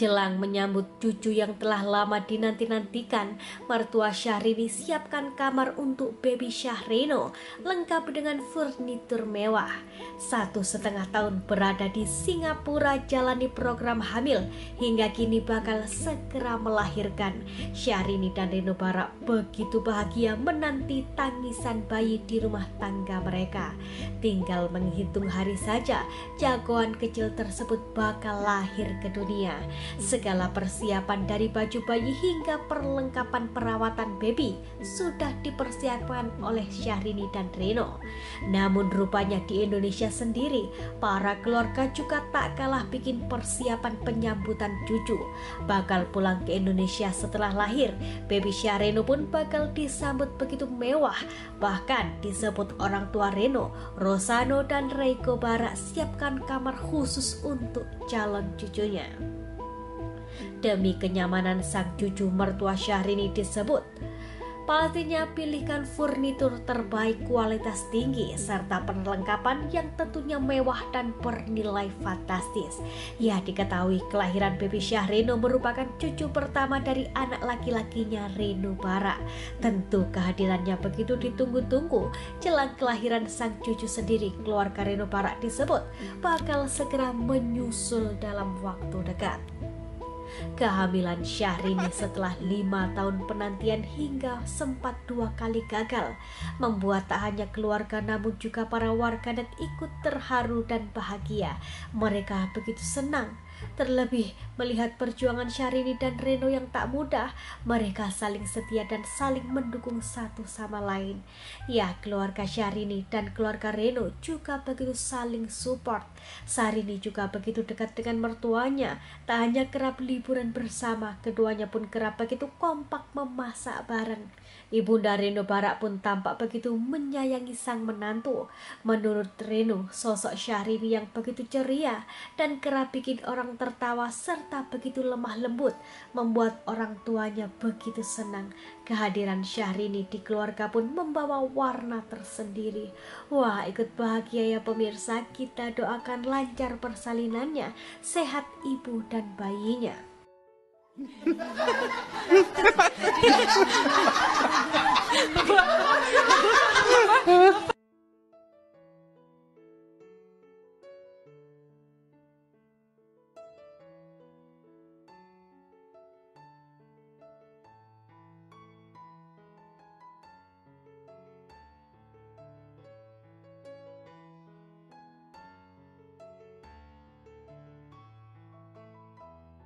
Jelang menyambut cucu yang telah lama dinanti-nantikan, mertua Syahrini siapkan kamar untuk baby Syahrino, lengkap dengan furnitur mewah. Satu setengah tahun berada di Singapura jalani program hamil, hingga kini bakal segera melahirkan. Syahrini dan Reno Barak begitu bahagia menanti tangisan bayi di rumah tangga mereka. Tinggal menghitung hari saja, jagoan kecil tersebut bakal lahir ke dunia. Segala persiapan dari baju bayi hingga perlengkapan perawatan baby sudah dipersiapkan oleh Syahrini dan Reno. Namun rupanya di Indonesia sendiri, para keluarga juga tak kalah bikin persiapan penyambutan cucu. Bakal pulang ke Indonesia setelah lahir, baby Syahreno pun bakal disambut begitu mewah. Bahkan disebut orang tua Reno, Rosano dan Reiko Bara siapkan kamar khusus untuk calon cucunya. Demi kenyamanan sang cucu mertua Syahrini disebut, pastinya pilihkan furnitur terbaik kualitas tinggi serta perlengkapan yang tentunya mewah dan bernilai fantastis. Ya diketahui kelahiran baby Syahrino merupakan cucu pertama dari anak laki-lakinya Reno Bara. Tentu kehadirannya begitu ditunggu-tunggu. Jelang kelahiran sang cucu sendiri, keluarga Reno Bara disebut bakal segera menyusul dalam waktu dekat. Kehamilan Syahrini setelah lima tahun penantian hingga sempat dua kali gagal membuat tak hanya keluarga namun juga para warganet ikut terharu dan bahagia. Mereka begitu senang Terlebih melihat perjuangan Syahrini dan Reno yang tak mudah, mereka saling setia dan saling mendukung satu sama lain. Ya, keluarga Syahrini dan keluarga Reno juga begitu saling support. Syahrini juga begitu dekat dengan mertuanya, tak hanya kerap liburan bersama, keduanya pun kerap begitu kompak memasak bareng. Ibunda Reno Barak pun tampak begitu menyayangi sang menantu. Menurut Reno, sosok Syahrini yang begitu ceria dan kerap bikin orang tertawa serta begitu lemah lembut membuat orang tuanya begitu senang. Kehadiran Syahrini di keluarga pun membawa warna tersendiri. Wah, ikut bahagia ya pemirsa. Kita doakan lancar persalinannya, sehat ibu dan bayinya.